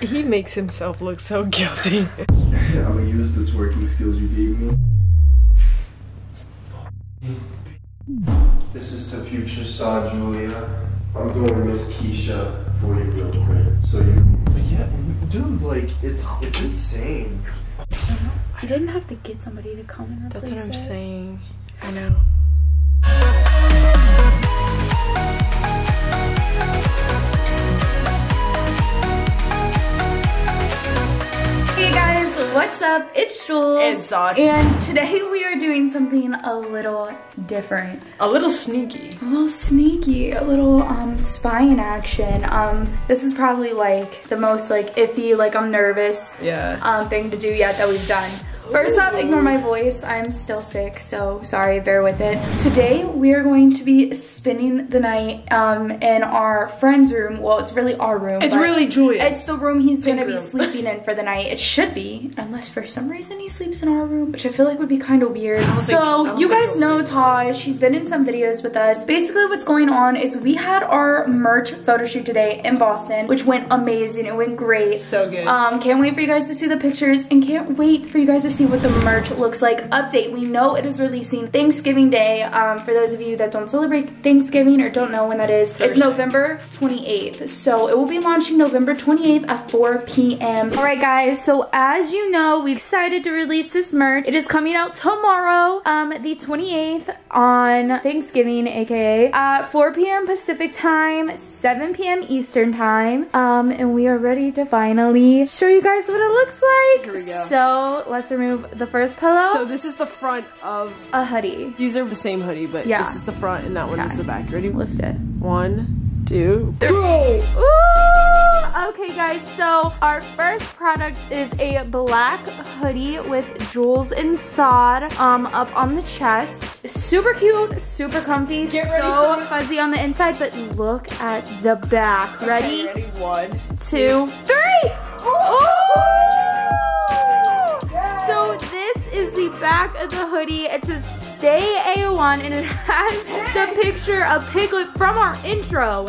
He makes himself look so guilty. I'm gonna use the twerking skills you gave me. This is to future Saud Julia. I'm going Miss Keisha for you real quick. So you, yeah, dude, like it's it's insane. I didn't have to get somebody to come and replace That's what I'm it. saying. I know. What's up? It's Jules. It's Saud. And today we are doing something a little different. A little sneaky. A little sneaky, a little um spying action. Um this is probably like the most like iffy, like I'm nervous Yeah. um thing to do yet that we've done. First up, ignore my voice. I'm still sick, so sorry, bear with it. Today, we are going to be spending the night um, in our friend's room. Well, it's really our room. It's really Julia's. It's the room he's Pink gonna be sleeping in for the night. It should be, unless for some reason he sleeps in our room, which I feel like would be kind of weird. don't think- So, you guys know. Taj. He's been in some videos with us. Basically, what's going on is we had our merch photo shoot today in Boston, which went amazing. It went great. So good. Um, can't wait for you guys to see the pictures and can't wait for you guys to see what the merch looks like. Update, we know it is releasing Thanksgiving Day. Um, for those of you that don't celebrate Thanksgiving or don't know when that is, it's November 28th. So it will be launching November 28th at 4 p.m. All right, guys, so as you know, we decided to release this merch. It is coming out tomorrow, um, the 28th on Thanksgiving, aka at 4 p.m. Pacific time, 7 p.m. Eastern time. Um, and we are ready to finally show you guys what it looks like. Here we go. So let's remove the first pillow. So this is the front of. a hoodie. These are the same hoodie, but Yeah. this is the front and that one Okay. is the back. Ready? Lift it. One, two, three. Ooh! Okay guys, so our first product is a black hoodie with Jules and Saud um, up on the chest. Super cute, super comfy, so fuzzy on the inside, but look at the back. Ready? Okay, ready? One. two, three. Ooh! So this is the back of the hoodie. It says stay A1 and it has the picture of Piglet from our intro.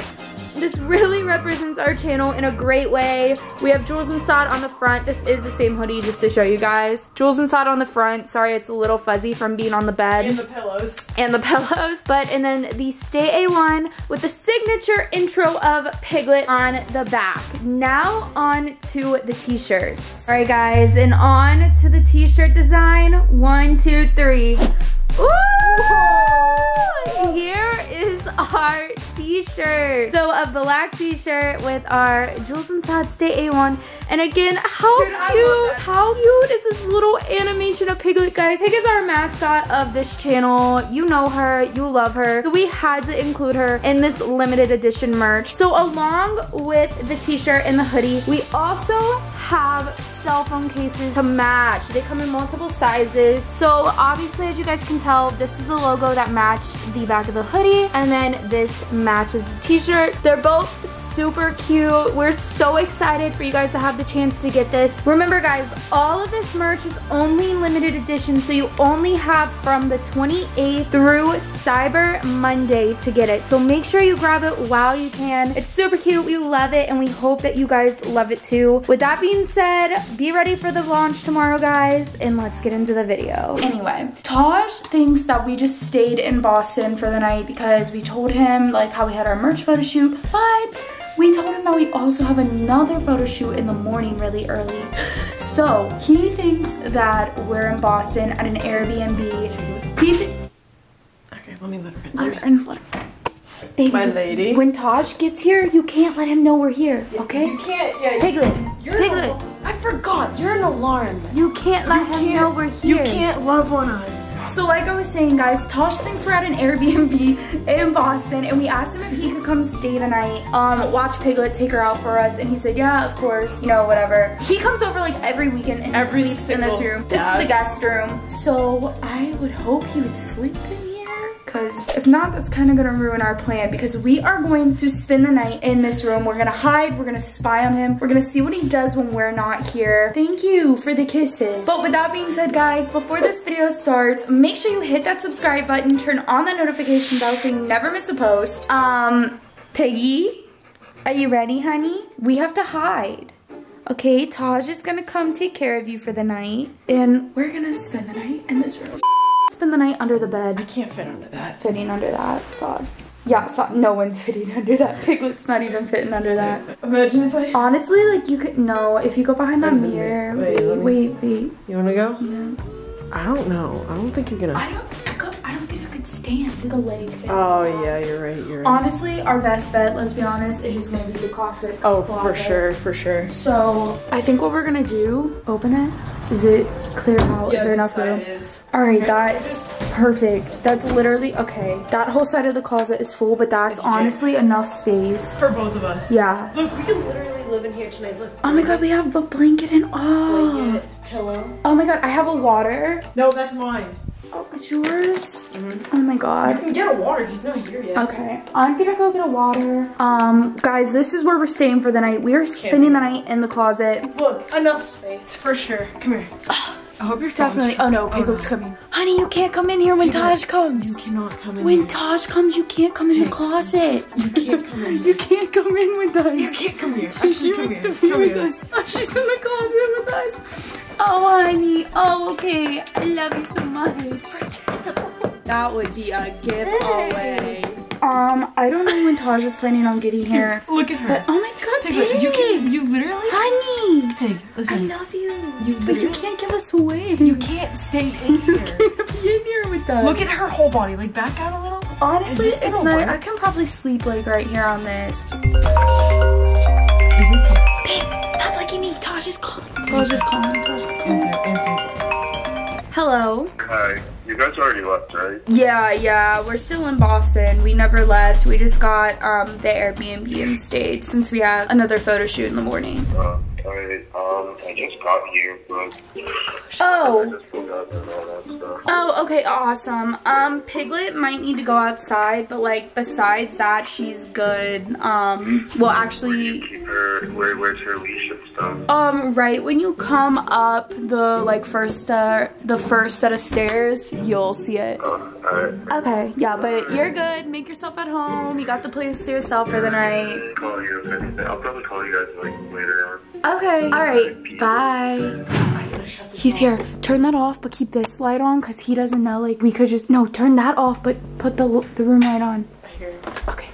This really represents our channel in a great way. We have Jules and Saud on the front. This is the same hoodie just to show you guys. Jules and Saud on the front. Sorry, it's a little fuzzy from being on the bed And the pillows. and the pillows. But and then the Stay A1 with the signature intro of Piglet on the back. Now on to the t-shirts. All right guys, and on to the t-shirt design. One, two, three. Ooh! Here is our t-shirt. So a black t-shirt with our Jules and Saud Stay A1. And again, how Dude, cute, how cute is this little animation of Piglet, guys? Pig is our mascot of this channel. You know her, you love her. So we had to include her in this limited edition merch. So along with the t-shirt and the hoodie, we also have cell phone cases to match. They come in multiple sizes. So obviously, as you guys can tell, this is the logo that matched the back of the hoodie. And then this matches the t-shirt. They're both super cute. We're so excited for you guys to have the chance to get this. Remember guys, all of this merch is only limited edition, so you only have from the 28th through Cyber Monday to get it. So make sure you grab it while you can. It's super cute, we love it, and we hope that you guys love it too. With that being said, be ready for the launch tomorrow guys, and let's get into the video. Anyway, Taj thinks that we just stayed in Boston for the night because we told him like how we had our merch photo shoot, but we told him that we also have another photo shoot in the morning really early. So he thinks that we're in Boston at an Airbnb. He th- Okay, let me let her in. let her in, let her in. Baby, My lady. when Taj gets here, you can't let him know we're here, okay? You can't, yeah. Piglet, You're Piglet, forgot, you're an alarm. you can't let him know we're You can't love on us. So like I was saying guys, Taj thinks we're at an Airbnb in Boston and we asked him if he could come stay the night, um, watch Piglet take her out for us and he said, yeah, of course, you know, whatever. He comes over like every weekend and Every sleeps in this room. This is the guest room. So I would hope he would sleep in here because if not, that's kind of gonna ruin our plan because we are going to spend the night in this room. We're gonna hide, we're gonna spy on him, we're gonna see what he does when we're not here. Thank you for the kisses. But with that being said, guys, before this video starts, make sure you hit that subscribe button, turn on the notification bell so you never miss a post. Um, Piggy, are you ready, honey? We have to hide. Okay, Taj is gonna come take care of you for the night. And we're gonna spend the night in this room. Spend the night under the bed. I can't fit under that. Sitting under that, Saud. Yeah, so no one's fitting under that. Piglet's not even fitting under that. Imagine if I. Honestly, like you could no. If you go behind that mirror, wait, wait, wait, wait. You wanna go? Yeah. I don't know. I don't think you're gonna. I don't. I could- I don't think I could stand the leg. thing. Oh yeah, you're right. You're right. Honestly, our best bet, let's be honest, is just gonna be the classic. oh, for sure, for sure. So I think what we're gonna do, open it. Is it clear out? is there enough room? is. All right, that's perfect. That's literally okay. That whole side of the closet is full, but that's It's jammed. honestly enough space. For both of us. Yeah. Look, we can literally live in here tonight. Look. Oh my god, we have a blanket and oh. Blanket, pillow. Oh my god, I have a water. No, that's mine. Oh, it's yours. Mhm. Oh my god. I can get a water. He's not here yet. Okay, I'm gonna go get a water. Um, guys, this is where we're staying for the night. We are spending the night in the closet. Look, enough space for sure. Come here. I hope you're Definitely. Oh no, oh, Piglet's coming. Honey, you can't come in here when Taj comes. You cannot come in. When here. Taj comes, you can't come in the closet. You can't come in. You can't come in with us. You can't come here. Actually, she come wants here. to be come with here. us. Oh, she's in the closet with us. Oh, honey. Oh, okay. I love you so much. That would be a giveaway. Um, I don't know when Taj is planning on getting here. Look at her. But oh my god, Pig, Pig! you can. You literally. Honey! Pig, I love you. You but you can't give us away. You can't stay in here. be in here with us. Look at her whole body. Like back out a little. Honestly, it's not. work? I can probably sleep like right here on this. Is it? Babe, stop liking me. Taj is calling. Taj is calling. Taj is calling. Answer. Answer. Hello. Hi. You guys already left, right? Yeah, yeah, we're still in Boston. We never left. We just got um, the Airbnb and stayed since we have another photo shoot in the morning. Uh, alright. Um, I just got here, but Oh. Just and all that stuff. Oh, okay, awesome. Um, Piglet might need to go outside, but like besides that, she's good. Um, well, actually, Keep her. Where, where's her leash and stuff? um, right when you come up the like first uh, the first set of stairs, you'll see it. Oh, alright. Okay, yeah, but you're good. Make yourself at home. You got the place to yourself for the night. Call you if anything. I'll probably call you guys like later on. Okay. All right. Bye. He's here. Turn that off, but keep this light on because he doesn't know. Like we could just no. Turn that off, but put the the room light on. Here. Okay.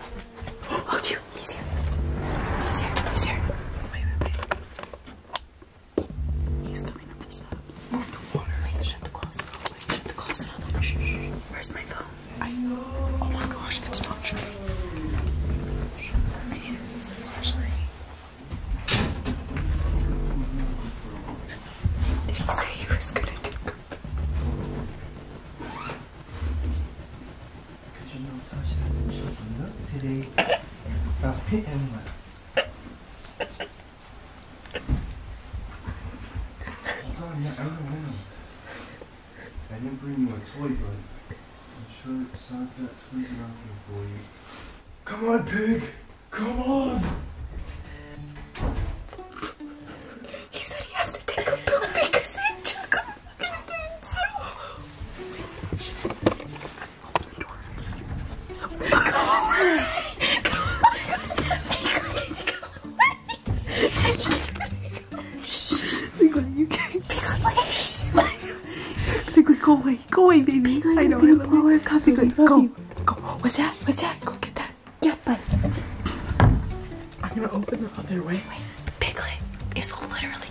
I I. Didn't bring you a toy, but I'm sure Santa got toys around here for you. Come on, pig! Love Go. you. Go. What's that? What's that? Go get that. Yeah, but I'm gonna open the other way. Piglet is literally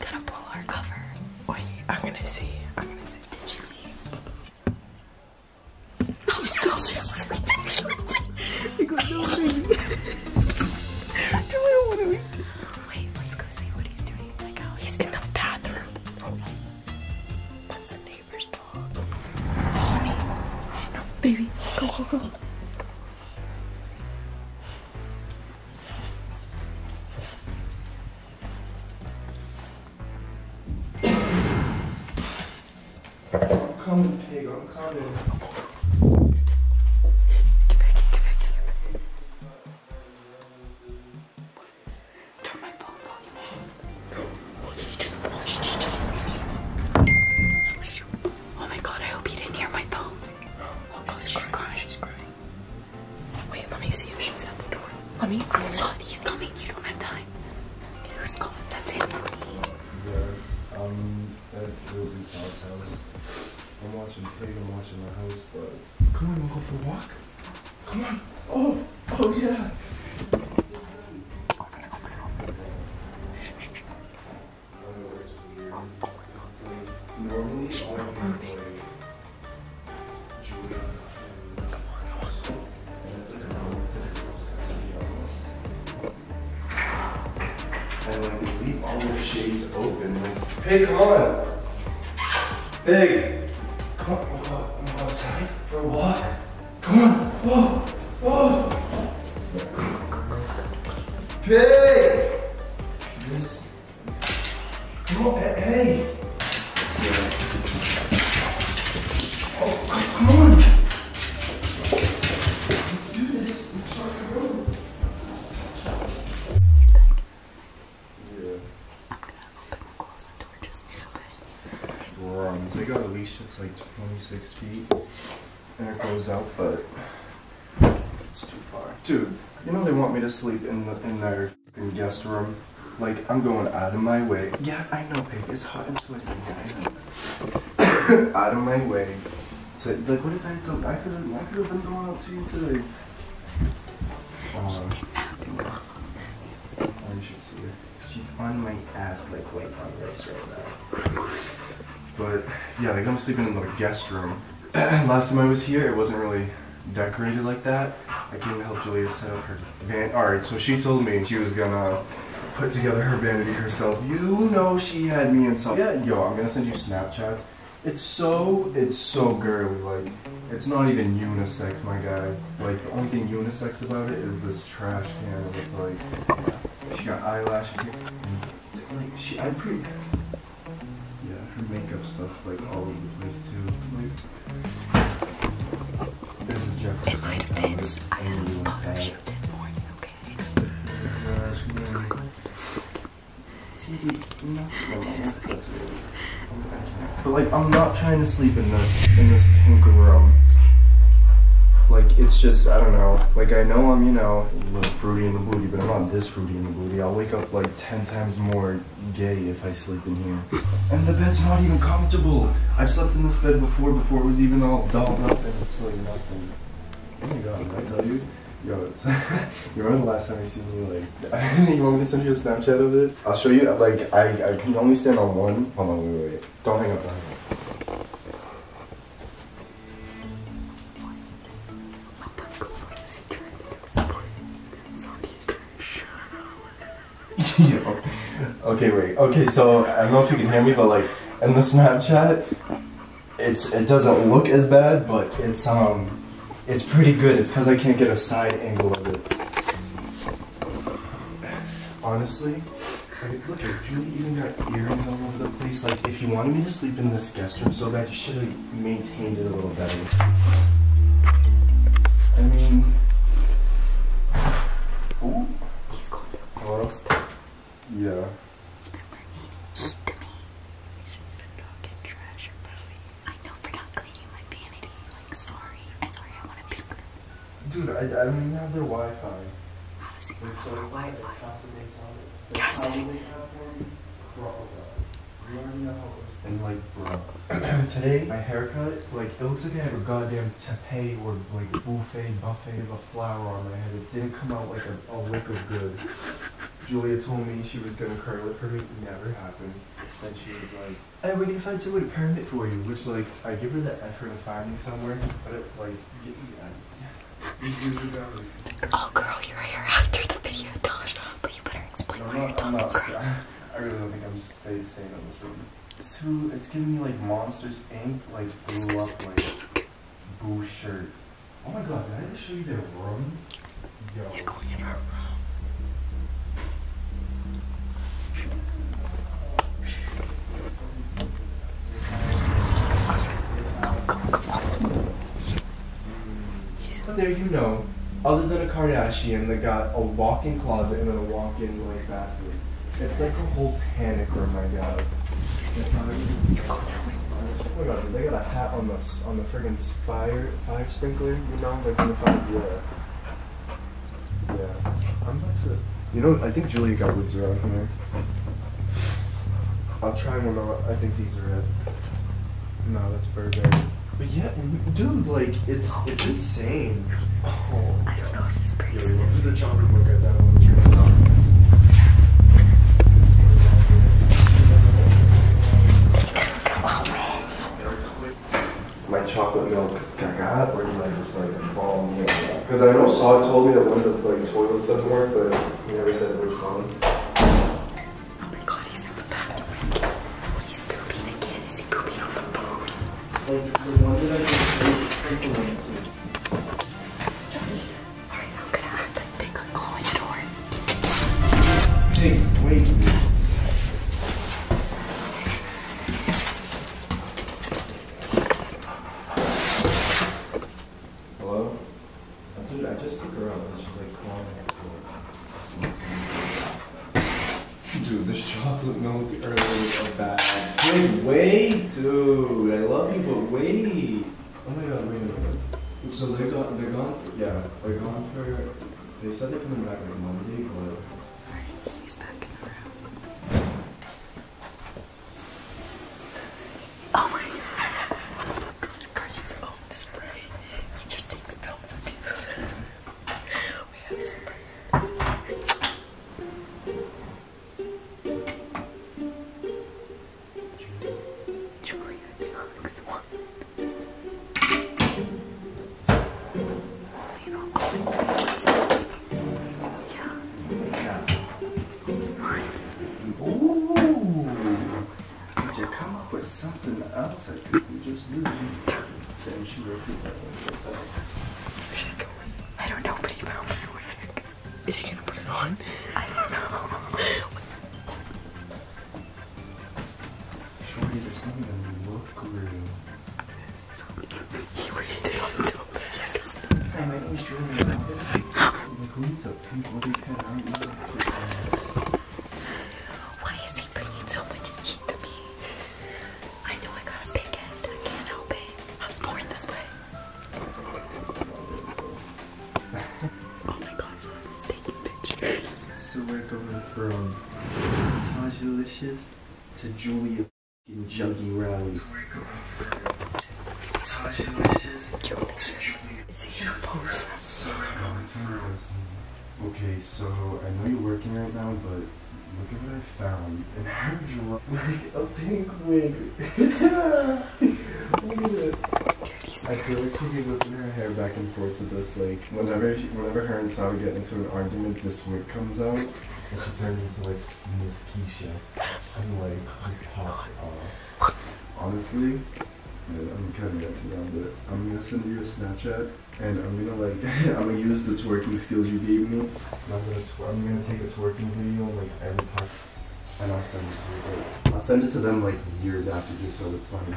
all the shades open. Like, hey, come on. Hey, come on, we'll outside for a walk. Come on, whoa, whoa. Pig! This. Come on, hey. And it goes out, but it's too far. Dude, you know they want me to sleep in the in their guest room. Like I'm going out of my way. Yeah, I know, pig. It's hot and sweaty out of my way. So like, what if I had some? I could. I could have been going out to you today. Um, you should see her. She's on my ass like right on this right now. But yeah, like I'm sleeping in the guest room. Last time I was here, it wasn't really decorated like that. I came to help Julia set up her van. All right, so she told me she was gonna put together her vanity herself. You know she had me in some. Yeah, yo, I'm gonna send you Snapchats. It's so, it's so girly. Like, it's not even unisex, my guy. Like, the only thing unisex about it is this trash can, it's like, she got eyelashes. Like, she, I'm pretty. Makeup stuff's like all over the place too. Like, there's a Jefferson Might have been. I you a want photo that. shoot this morning, okay? Gosh, man. TV, no, no, that's- that's weird. But like, I'm not trying to sleep in this in this pink room. Like, it's just I don't know. Like, I know I'm you know a little fruity in the booty, but I'm not this fruity in the booty. I'll wake up like ten times more gay if I sleep in here. And the bed's not even comfortable. I've slept in this bed before, before it was even all dolled up, and it's like nothing. Oh my god, did I tell you? Yo, it's, you remember the last time I seen you, like, you want me to send you a Snapchat of it? I'll show you, like, I, I can only stand on one. Hold on, wait, wait, wait. Don't hang up, don't hang Okay, wait. Okay, so I don't know if you can hear me, but like in the Snapchat, it's it doesn't look as bad, but it's um it's pretty good. It's because I can't get a side angle of it. Honestly, like, look at Julie even got earrings all over the place. Like, if you wanted me to sleep in this guest room so bad, you should have maintained it a little better. I mean, ooh, He's going to hello. Yeah. Shh, to me. He's just been talking trash about me. I know for not cleaning my vanity. Like, sorry. I'm sorry, I want to be Dude, I, I don't even have their Wi-Fi. How does he They're have so more Wi-Fi? Yes. Yes. And like, bro, today my haircut, like, it looks like I have a goddamn toupee or like buffet buffet of a flower on my head. It didn't come out like a, a lick of good. Julia told me she was gonna curl it for me. It Never happened. And she was like, "Hey, we need to find someone to perm it for you." Which, like, I give her the effort of finding somewhere, but it, like, get me out. Eight years ago. Oh, girl, you're here after the video, Taj. But you better explain No, why I'm you're not, I'm not. I really don't think I'm stay, staying on this room. It's too, it's giving me like Monsters Inc. like blew up like boo shirt. Oh my god, did I just show you their room? Yo. He's going in our room. But there you know, other than a Kardashian that got a walk-in closet and then a walk-in like bathroom. It's like a whole panic room, my god. Oh my god, they got a hat on the on the friggin' fire fire sprinkler, you know, like in the fire. Yeah. Uh, yeah. I'm about to. You know, I think Julia got woods around here. I'll try one out. I think these are it. No, that's Burberry. But yeah, dude, like it's it's insane. Oh, I don't know if he's pretty. yo, look at the chocolate milk right there. I'm gonna turn it on. My chocolate milk caca, or do I just like ball me Because I know Saud told me that one of the like toilets doesn't work, but he never said which one. They're gone for, they said they're coming back like Monday, but I don't know. Shorty, this is gonna look real. he waited until Hi, my name's Julia. Like, who a pink pen? I don't know. A pink wig. look at it. I feel like she'd be whipping her hair back and forth to this. Like whenever, she, whenever her and Sal get into an argument, this wig comes out, and she turns into like Miss Keisha, and like just pops off. Honestly, I'm kind of into that, but I'm gonna send you a Snapchat, and I'm gonna like, I'm gonna use the twerking skills you gave me. And I'm gonna, I'm gonna take a twerking video and like every time, and I'll send it to you. I'll send it to them like years after, just so it's funny.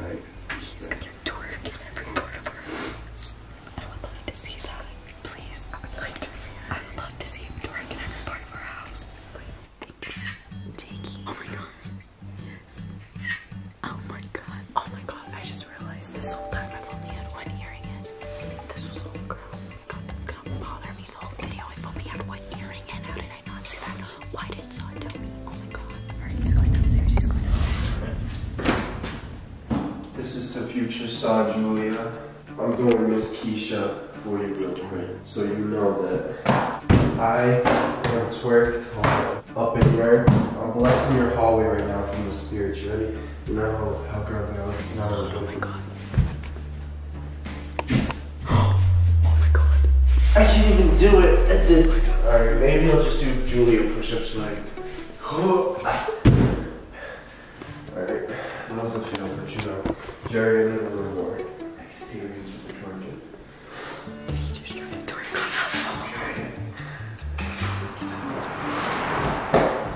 Alright. He's Saud Julia. I'm doing Miss Keisha for you real quick, so you know that I am twerk tall up in here. I'm blessing your hallway right now from the spirit. You ready? You know how, how girls are like. Now Oh my god. Oh my god. I can't even do it at this. Alright, maybe I'll just do Julia push-ups like.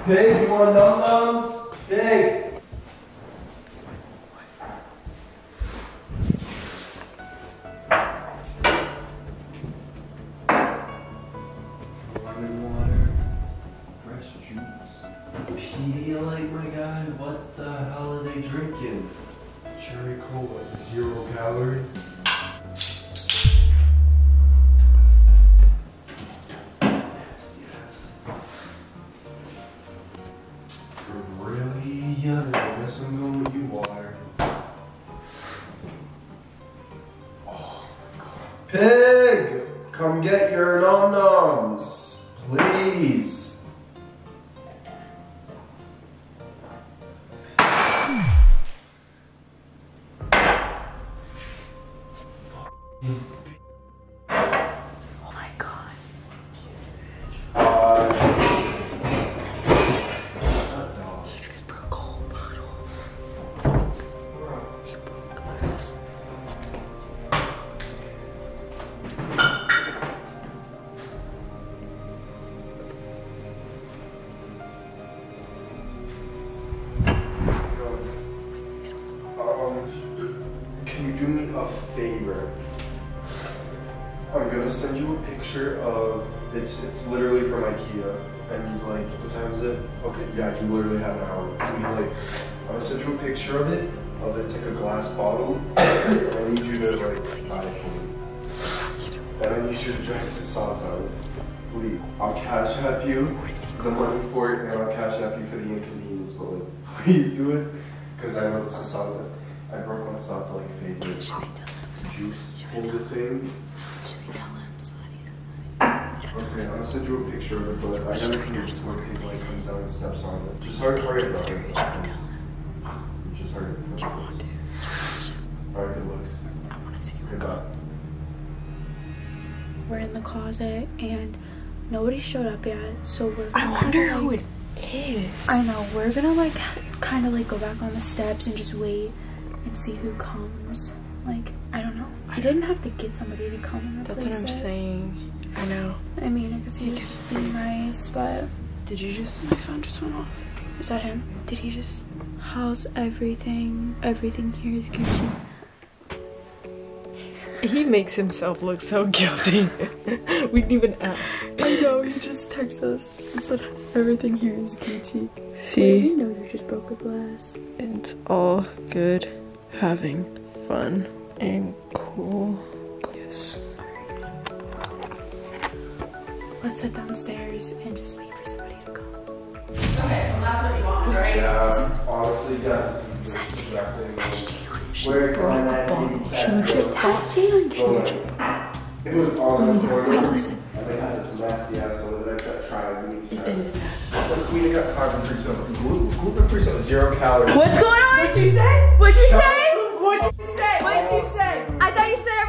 Pig, you want num please. Yeah, you literally have an hour. You like I'm gonna send you a picture of it. Of it's like a glass bottle. I need you to like buy it for me. And I need you to drive to Saud's house. Please. I'll cash app you the money for it and I'll cash app you for the inconvenience, but like please do it. Cause I know this is Saud I broke of Saud's like favorite juice holder thing. Okay, I'm gonna send you a picture of it, but I gotta come here before Pig like comes down and steps on it. Just hurry, hurry up, hurry up. Just hurry up. Alright, good looks. I wanna see Good bye. we're in the closet and nobody showed up yet so we're I wonder like- who it is. i know we're gonna like kind of like go back on the steps and just wait and see who comes like i don't know i didn't have to get somebody to come and That's what I'm it. saying. I know. i mean i guess he just be nice but Did you just? my phone just went off is that him did he just how's everything everything here is gucci He makes himself look so guilty. we didn't even ask. i know he just texted us and said everything here is gucci See, you know you just broke a glass it's all good having fun and cool. Yes. Let's sit downstairs and just wait for somebody to come Yeah, honestly, guys, it's the exact same way. Where can I catch you? That's Jalen Hold on. It was on the corner. And they had this nasty ass soda that I kept trying. We need to try It is nasty. Look, we got carbon-free soda. Glu- Gluten-free soda, zero calories. What's going on? What'd you say? What'd you say? What'd you say? What'd you say?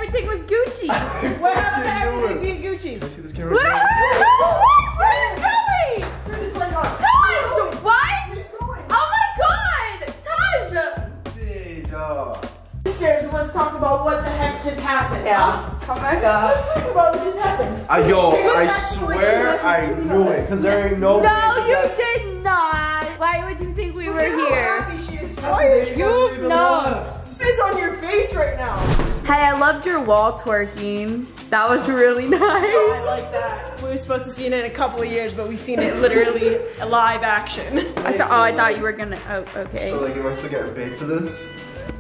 Everything was Gucci. What happened to everything being Gucci? Can I see this camera? what? What are you doing? Turn this light on. Taj, what? Oh my god! Taj! Hey, dog. Upstairs let's talk about what the heck just happened. Come back up. Let's talk about what just happened. Uh, I, yo, I back to what you swear I knew it, because there ain't no No, you that- did not. Why would you think we were Look how here? happy she is. Quiet. You've known. Spit's on your face right now. Hey, I loved your wall twerking. That was really nice. I like that. We were supposed to see it in a couple of years, but we've seen it literally live action. I thought, oh, I thought you were gonna. Oh, okay. So, like, am I still getting paid for this?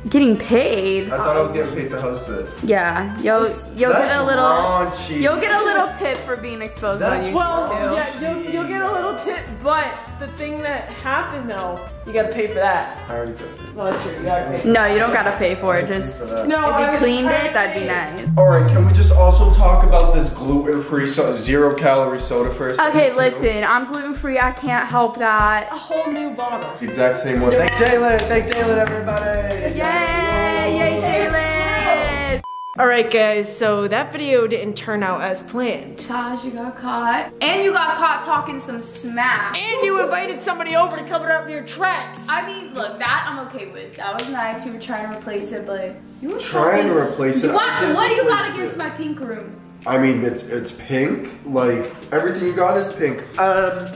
Getting paid. I thought I was getting paid to host it. Yeah, you'll you'll That's get a little. raunchy. You'll get a little tip for being exposed on That's YouTube Well, too. yeah, you'll, you'll get a little tip, but the thing that happened though, you gotta pay for that. I already got paid. Well, that's true, you gotta pay. No, you don't gotta pay for it. Just For. No, if I you cleaned I it, that'd be nice. All right, can we just also talk about this gluten-free, so zero calorie soda for a second? Okay, too? listen, I'm gluten free. I can't help that. A whole new bottle. Exact same one. Thank Jalen. Thank Jalen, everybody. Yay! Yay, Jalen! All right, guys. So that video didn't turn out as planned, Taj, you got caught. And you got caught talking some smack. and you invited somebody over to cover up your tracks. I mean, look, that I'm okay with. That was nice. You were trying to replace it, but you were Trying to replace it. What? What do you got against it. my pink room? I mean, it's it's pink. Like everything you got is pink. Um.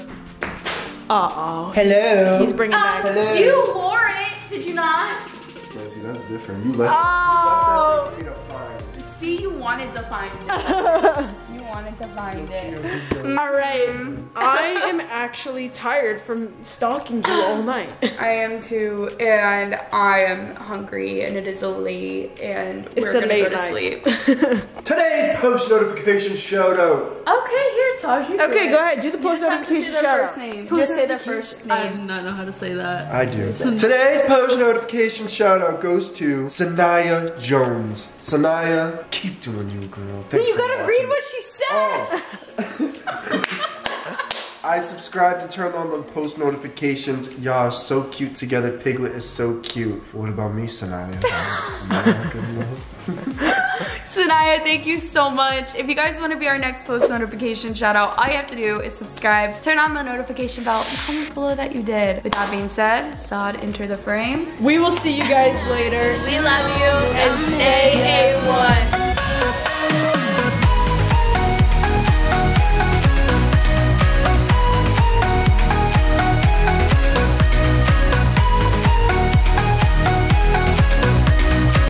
Uh oh. Hello. He's bringing back. Hello. You wore it, did you not? Yeah, see, that's different. You left. Oh. You left that for me to find. See, you wanted to find it. you wanted to find it. All right. I am actually tired from stalking you all night. I am too, and I am hungry, and it is late, and It's we're a gonna late go to night. sleep. Today's post notification shout out. okay, here, Taj. Taji. Okay, go ahead. Do the post Just have to say notification shout first out. name. Just say their first name. I do name. not know how to say that. I do. Today's post notification shout out goes to Sanaya Jones. Sanaya, keep doing you, girl. Thanks You for gotta watching. read what she said. Oh. I subscribed and turned on the post notifications. Y'all are so cute together. Piglet is so cute. What about me, Sanaya? Am I not good enough? Sanaya, thank you so much. If you guys want to be our next post notification shout out, all you have to do is subscribe, turn on the notification bell, and comment below that you did. With that being said, Saud, enter the frame. We will see you guys later. We love you and stay A1.